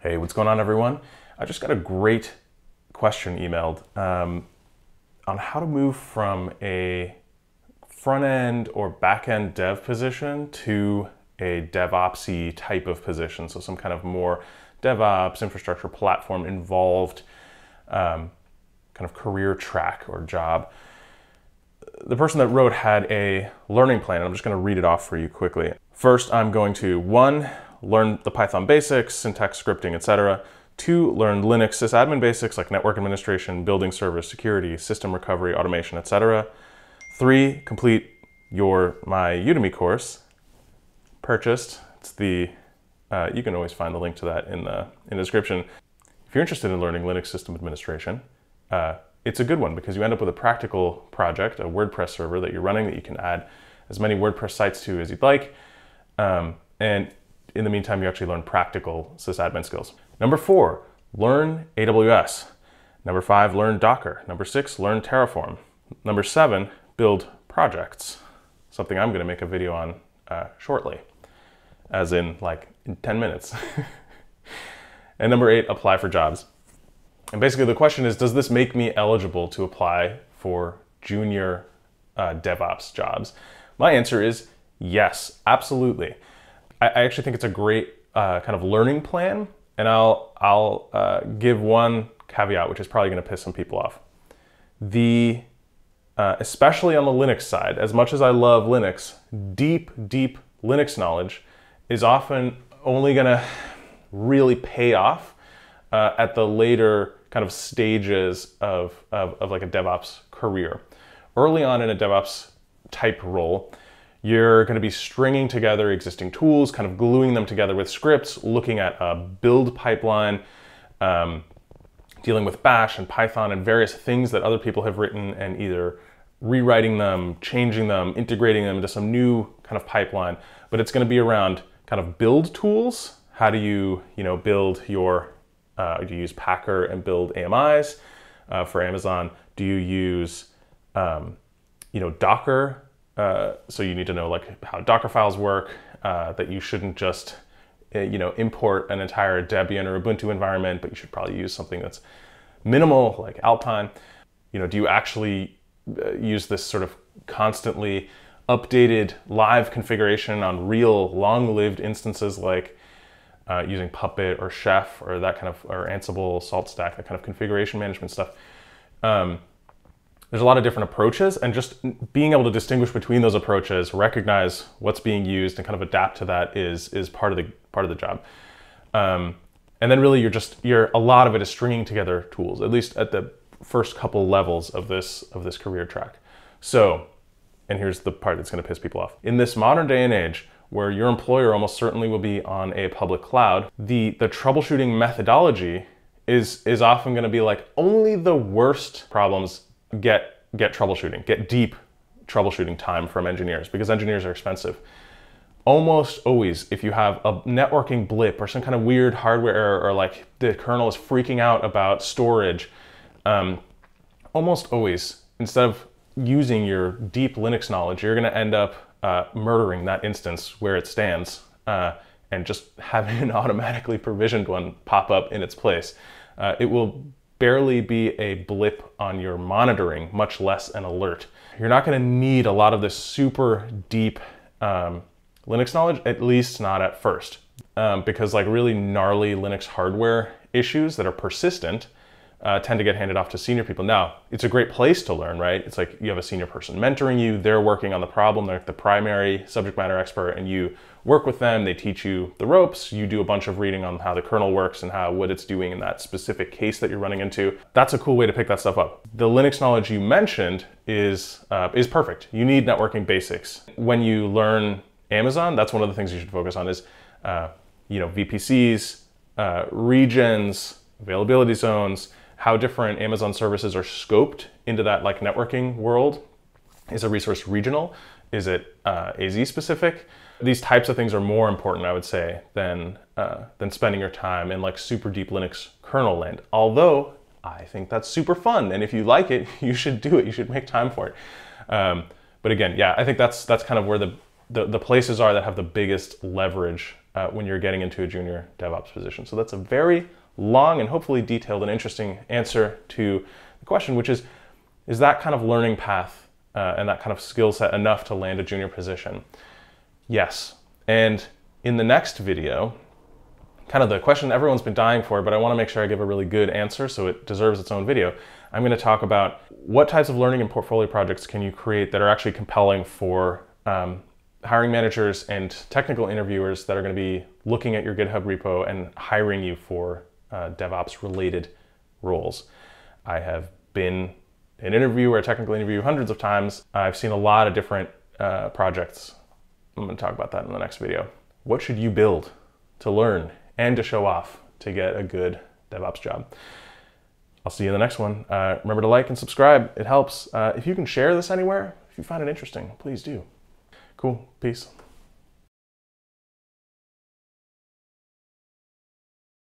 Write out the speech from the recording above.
Hey, what's going on, everyone? I just got a great question emailed um, on how to move from a front end or back end dev position to a DevOpsy type of position. So, some kind of more DevOps, infrastructure, platform involved um, kind of career track or job. The person that wrote had a learning plan. I'm just going to read it off for you quickly. First, I'm going to one, learn the Python basics, syntax scripting, etc. Two, learn Linux sysadmin basics like network administration, building servers, security, system recovery, automation, etc. Three, complete your my Udemy course. Purchased. It's the uh, you can always find the link to that in the in the description. If you're interested in learning Linux system administration, uh, it's a good one because you end up with a practical project, a WordPress server that you're running that you can add as many WordPress sites to as you'd like. Um, and in the meantime, you actually learn practical sysadmin skills. Number four, learn AWS. Number five, learn Docker. Number six, learn Terraform. Number seven, build projects. Something I'm going to make a video on uh, shortly, as in like in 10 minutes. and number eight, apply for jobs. And basically, the question is Does this make me eligible to apply for junior uh, DevOps jobs? My answer is yes, absolutely. I, I actually think it's a great uh, kind of learning plan, and I'll I'll uh, give one caveat, which is probably going to piss some people off. The uh, especially on the Linux side, as much as I love Linux, deep deep Linux knowledge is often only going to really pay off uh, at the later kind of stages of, of, of like a DevOps career. Early on in a DevOps type role, you're going to be stringing together existing tools, kind of gluing them together with scripts, looking at a build pipeline, um, dealing with Bash and Python and various things that other people have written and either rewriting them, changing them, integrating them into some new kind of pipeline. But it's going to be around kind of build tools. How do you, you know, build your, uh, do you use Packer and build AMIs uh, for Amazon? Do you use, um, you know, Docker uh, so you need to know like how Docker files work, uh, that you shouldn't just uh, you know import an entire Debian or Ubuntu environment, but you should probably use something that's minimal like Alpine. You know, do you actually uh, use this sort of constantly updated live configuration on real long-lived instances like uh, using Puppet or Chef or that kind of or Ansible, SaltStack, that kind of configuration management stuff. Um, there's a lot of different approaches and just being able to distinguish between those approaches recognize what's being used and kind of adapt to that is is part of the part of the job. Um, and then really you're just you're a lot of it is stringing together tools at least at the first couple levels of this of this career track. So and here's the part that's going to piss people off. In this modern day and age where your employer almost certainly will be on a public cloud the the troubleshooting methodology is is often going to be like only the worst problems get get troubleshooting, get deep troubleshooting time from engineers because engineers are expensive. Almost always, if you have a networking blip or some kind of weird hardware error, or like the kernel is freaking out about storage, um, almost always, instead of using your deep Linux knowledge, you're going to end up uh, murdering that instance where it stands uh, and just having an automatically provisioned one pop up in its place. Uh, it will barely be a blip on your monitoring, much less an alert. You're not going to need a lot of this super deep um, Linux knowledge, at least not at first, um, because like really gnarly Linux hardware issues that are persistent uh, tend to get handed off to senior people. Now, it's a great place to learn, right? It's like you have a senior person mentoring you, they're working on the problem, they're the primary subject matter expert, and you work with them, they teach you the ropes, you do a bunch of reading on how the kernel works and how what it's doing in that specific case that you're running into. That's a cool way to pick that stuff up. The Linux knowledge you mentioned is, uh, is perfect. You need networking basics. When you learn Amazon, that's one of the things you should focus on is, uh, you know, VPCs, uh, regions, availability zones, how different Amazon services are scoped into that like networking world. Is a resource regional? Is it uh, AZ specific? These types of things are more important, I would say, than uh, than spending your time in like super deep Linux kernel land. Although I think that's super fun, and if you like it, you should do it. You should make time for it. Um, but again, yeah, I think that's that's kind of where the the, the places are that have the biggest leverage uh, when you're getting into a junior DevOps position. So that's a very long and hopefully detailed and interesting answer to the question, which is is that kind of learning path uh, and that kind of skill set enough to land a junior position? Yes. And in the next video, kind of the question everyone's been dying for, but I want to make sure I give a really good answer so it deserves its own video. I'm going to talk about what types of learning and portfolio projects can you create that are actually compelling for um, hiring managers and technical interviewers that are going to be looking at your GitHub repo and hiring you for uh, DevOps related roles. I have been an interviewer, a technical interview hundreds of times. I've seen a lot of different uh, projects. I'm going to talk about that in the next video. What should you build to learn and to show off to get a good DevOps job? I'll see you in the next one. Uh, remember to like and subscribe. It helps. Uh, if you can share this anywhere, if you find it interesting, please do. Cool. Peace.